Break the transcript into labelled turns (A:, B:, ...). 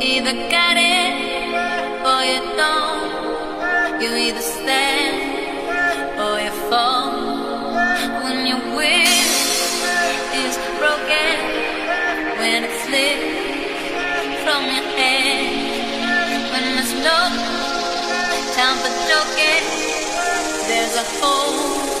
A: either got it or you don't. You either stand or you fall. When your will is broken, when it slips from your hand, when there's no time for joking, there's a hole.